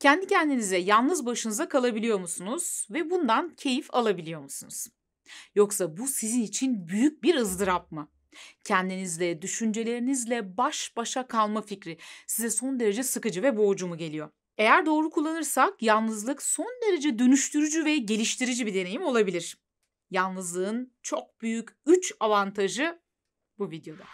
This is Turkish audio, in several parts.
Kendi kendinize yalnız başınıza kalabiliyor musunuz ve bundan keyif alabiliyor musunuz? Yoksa bu sizin için büyük bir ızdırap mı? Kendinizle, düşüncelerinizle baş başa kalma fikri size son derece sıkıcı ve boğucu mu geliyor? Eğer doğru kullanırsak yalnızlık son derece dönüştürücü ve geliştirici bir deneyim olabilir. Yalnızlığın çok büyük 3 avantajı bu videoda.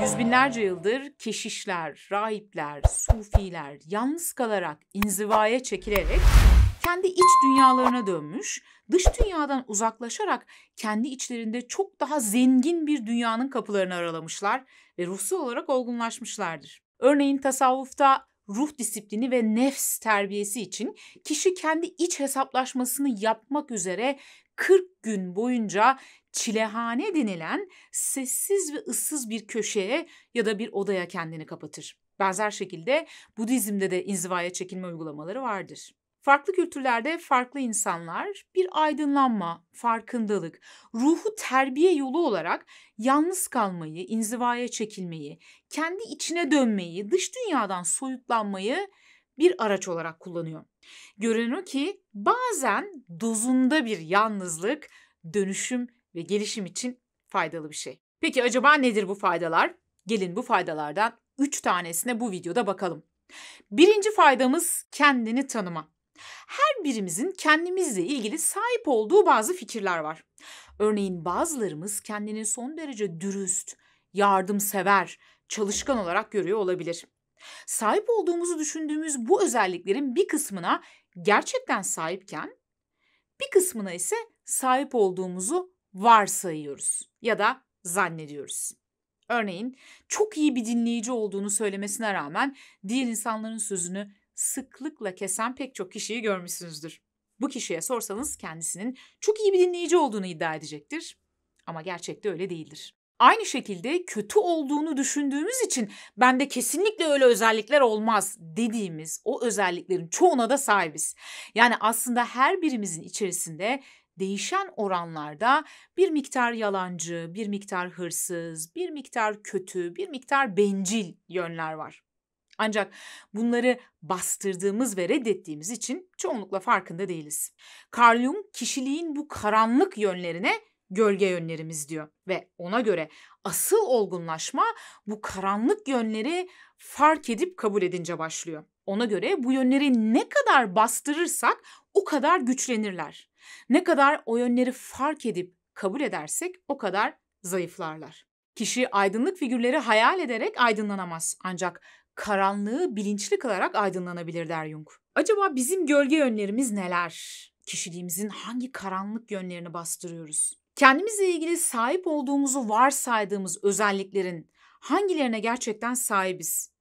Yüz binlerce yıldır keşişler, rahipler, sufiler yalnız kalarak, inzivaya çekilerek kendi iç dünyalarına dönmüş, dış dünyadan uzaklaşarak kendi içlerinde çok daha zengin bir dünyanın kapılarını aralamışlar ve ruhsal olarak olgunlaşmışlardır. Örneğin tasavvufta ruh disiplini ve nefs terbiyesi için kişi kendi iç hesaplaşmasını yapmak üzere 40 gün boyunca çilehane denilen sessiz ve ıssız bir köşeye ya da bir odaya kendini kapatır. Benzer şekilde Budizm'de de inzivaya çekilme uygulamaları vardır. Farklı kültürlerde farklı insanlar bir aydınlanma, farkındalık, ruhu terbiye yolu olarak yalnız kalmayı, inzivaya çekilmeyi, kendi içine dönmeyi, dış dünyadan soyutlanmayı bir araç olarak kullanıyor. Görünüyor ki bazen dozunda bir yalnızlık dönüşüm ve gelişim için faydalı bir şey. Peki acaba nedir bu faydalar? Gelin bu faydalardan 3 tanesine bu videoda bakalım. Birinci faydamız kendini tanıma. Her birimizin kendimizle ilgili sahip olduğu bazı fikirler var. Örneğin bazılarımız kendini son derece dürüst, yardımsever, çalışkan olarak görüyor olabilir. Sahip olduğumuzu düşündüğümüz bu özelliklerin bir kısmına gerçekten sahipken bir kısmına ise sahip olduğumuzu varsayıyoruz ya da zannediyoruz. Örneğin çok iyi bir dinleyici olduğunu söylemesine rağmen diğer insanların sözünü sıklıkla kesen pek çok kişiyi görmüşsünüzdür. Bu kişiye sorsanız kendisinin çok iyi bir dinleyici olduğunu iddia edecektir. Ama gerçekte öyle değildir. Aynı şekilde kötü olduğunu düşündüğümüz için bende kesinlikle öyle özellikler olmaz dediğimiz o özelliklerin çoğuna da sahibiz. Yani aslında her birimizin içerisinde değişen oranlarda bir miktar yalancı, bir miktar hırsız, bir miktar kötü, bir miktar bencil yönler var. Ancak bunları bastırdığımız ve reddettiğimiz için çoğunlukla farkında değiliz. Carl Jung kişiliğin bu karanlık yönlerine gölge yönlerimiz diyor ve ona göre asıl olgunlaşma bu karanlık yönleri fark edip kabul edince başlıyor. Ona göre bu yönleri ne kadar bastırırsak o kadar güçlenirler. Ne kadar o yönleri fark edip kabul edersek o kadar zayıflarlar. Kişi aydınlık figürleri hayal ederek aydınlanamaz ancak karanlığı bilinçli kılarak aydınlanabilir der Jung. Acaba bizim gölge yönlerimiz neler? Kişiliğimizin hangi karanlık yönlerini bastırıyoruz? Kendimizle ilgili sahip olduğumuzu varsaydığımız özelliklerin hangilerine gerçekten sahibiz?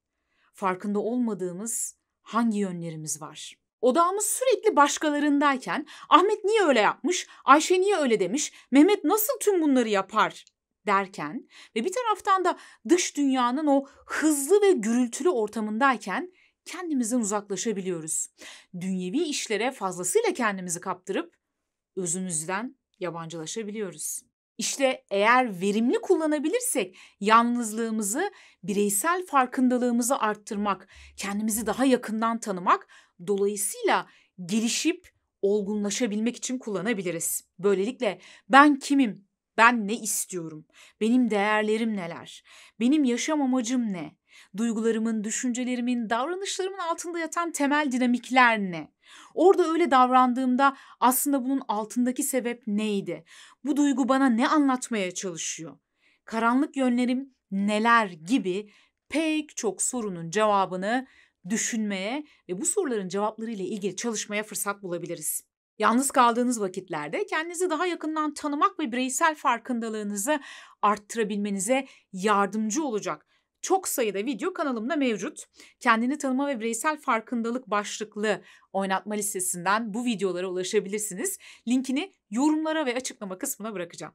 Farkında olmadığımız hangi yönlerimiz var? Odağımız sürekli başkalarındayken Ahmet niye öyle yapmış, Ayşe niye öyle demiş, Mehmet nasıl tüm bunları yapar derken ve bir taraftan da dış dünyanın o hızlı ve gürültülü ortamındayken kendimizden uzaklaşabiliyoruz. Dünyevi işlere fazlasıyla kendimizi kaptırıp özümüzden yabancılaşabiliyoruz. İşte eğer verimli kullanabilirsek yalnızlığımızı, bireysel farkındalığımızı arttırmak, kendimizi daha yakından tanımak, dolayısıyla gelişip olgunlaşabilmek için kullanabiliriz. Böylelikle ben kimim, ben ne istiyorum, benim değerlerim neler, benim yaşam amacım ne, duygularımın, düşüncelerimin, davranışlarımın altında yatan temel dinamikler ne? Orada öyle davrandığımda aslında bunun altındaki sebep neydi? Bu duygu bana ne anlatmaya çalışıyor? Karanlık yönlerim neler gibi pek çok sorunun cevabını düşünmeye ve bu soruların cevaplarıyla ilgili çalışmaya fırsat bulabiliriz. Yalnız kaldığınız vakitlerde kendinizi daha yakından tanımak ve bireysel farkındalığınızı arttırabilmenize yardımcı olacak çok sayıda video kanalımda mevcut. Kendini tanıma ve bireysel farkındalık başlıklı oynatma listesinden bu videolara ulaşabilirsiniz. Linkini yorumlara ve açıklama kısmına bırakacağım.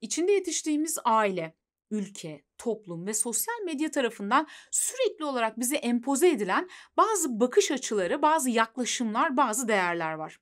İçinde yetiştiğimiz aile, ülke, toplum ve sosyal medya tarafından sürekli olarak bize empoze edilen bazı bakış açıları, bazı yaklaşımlar, bazı değerler var.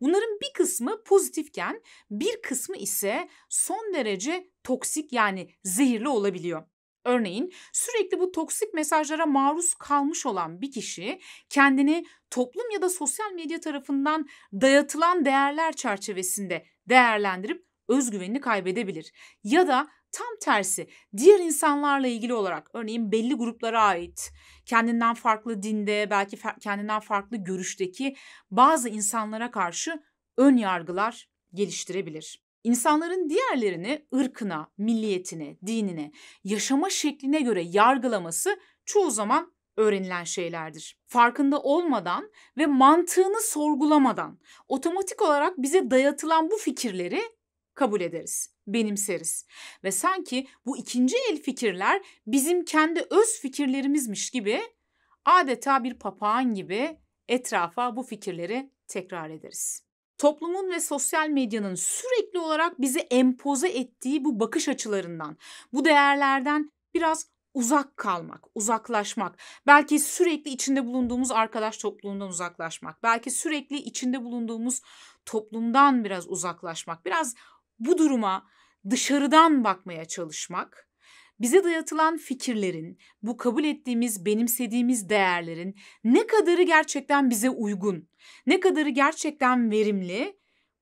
Bunların bir kısmı pozitifken bir kısmı ise son derece toksik yani zehirli olabiliyor. Örneğin sürekli bu toksik mesajlara maruz kalmış olan bir kişi kendini toplum ya da sosyal medya tarafından dayatılan değerler çerçevesinde değerlendirip özgüvenini kaybedebilir. Ya da tam tersi diğer insanlarla ilgili olarak örneğin belli gruplara ait kendinden farklı dinde belki kendinden farklı görüşteki bazı insanlara karşı ön yargılar geliştirebilir. İnsanların diğerlerini ırkına, milliyetine, dinine, yaşama şekline göre yargılaması çoğu zaman öğrenilen şeylerdir. Farkında olmadan ve mantığını sorgulamadan otomatik olarak bize dayatılan bu fikirleri kabul ederiz, benimseriz. Ve sanki bu ikinci el fikirler bizim kendi öz fikirlerimizmiş gibi adeta bir papağan gibi etrafa bu fikirleri tekrar ederiz. Toplumun ve sosyal medyanın sürekli olarak bize empoze ettiği bu bakış açılarından, bu değerlerden biraz uzak kalmak, uzaklaşmak, belki sürekli içinde bulunduğumuz arkadaş topluluğundan uzaklaşmak, belki sürekli içinde bulunduğumuz toplumdan biraz uzaklaşmak, biraz bu duruma dışarıdan bakmaya çalışmak, bize dayatılan fikirlerin, bu kabul ettiğimiz, benimsediğimiz değerlerin ne kadarı gerçekten bize uygun, ne kadarı gerçekten verimli,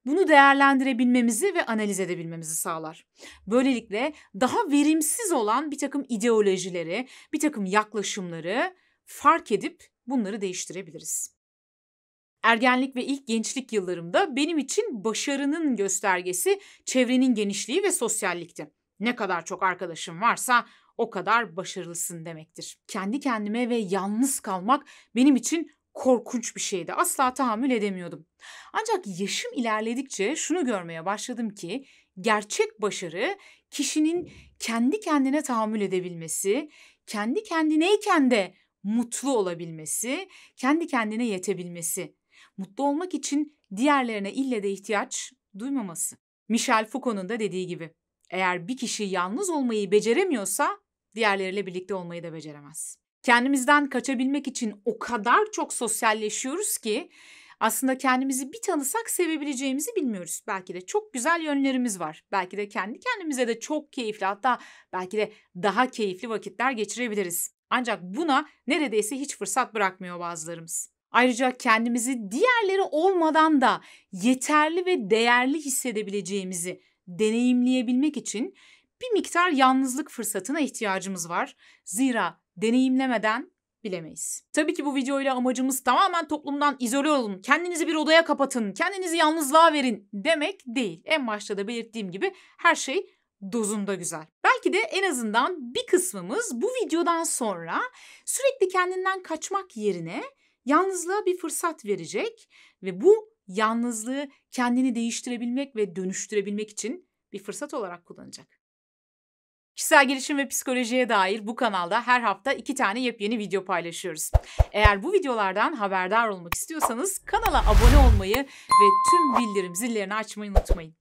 bunu değerlendirebilmemizi ve analiz edebilmemizi sağlar. Böylelikle daha verimsiz olan bir takım ideolojileri, bir takım yaklaşımları fark edip bunları değiştirebiliriz. Ergenlik ve ilk gençlik yıllarımda benim için başarının göstergesi çevrenin genişliği ve sosyallikti. Ne kadar çok arkadaşım varsa o kadar başarılısın demektir. Kendi kendime ve yalnız kalmak benim için korkunç bir şeydi. Asla tahammül edemiyordum. Ancak yaşım ilerledikçe şunu görmeye başladım ki gerçek başarı kişinin kendi kendine tahammül edebilmesi, kendi kendineyken de mutlu olabilmesi, kendi kendine yetebilmesi mutlu olmak için diğerlerine ille de ihtiyaç duymaması. Michel Foucault'un da dediği gibi eğer bir kişi yalnız olmayı beceremiyorsa diğerleriyle birlikte olmayı da beceremez. Kendimizden kaçabilmek için o kadar çok sosyalleşiyoruz ki aslında kendimizi bir tanısak sevebileceğimizi bilmiyoruz. Belki de çok güzel yönlerimiz var. Belki de kendi kendimize de çok keyifli hatta belki de daha keyifli vakitler geçirebiliriz. Ancak buna neredeyse hiç fırsat bırakmıyor bazılarımız. Ayrıca kendimizi diğerleri olmadan da yeterli ve değerli hissedebileceğimizi deneyimleyebilmek için bir miktar yalnızlık fırsatına ihtiyacımız var. Zira deneyimlemeden bilemeyiz. Tabii ki bu videoyla amacımız tamamen toplumdan izole olun, kendinizi bir odaya kapatın, kendinizi yalnızlığa verin demek değil. En başta da belirttiğim gibi her şey dozunda güzel. Belki de en azından bir kısmımız bu videodan sonra sürekli kendinden kaçmak yerine yalnızlığa bir fırsat verecek ve bu yalnızlığı kendini değiştirebilmek ve dönüştürebilmek için bir fırsat olarak kullanacak. Kişisel gelişim ve psikolojiye dair bu kanalda her hafta iki tane yepyeni video paylaşıyoruz. Eğer bu videolardan haberdar olmak istiyorsanız kanala abone olmayı ve tüm bildirim zillerini açmayı unutmayın.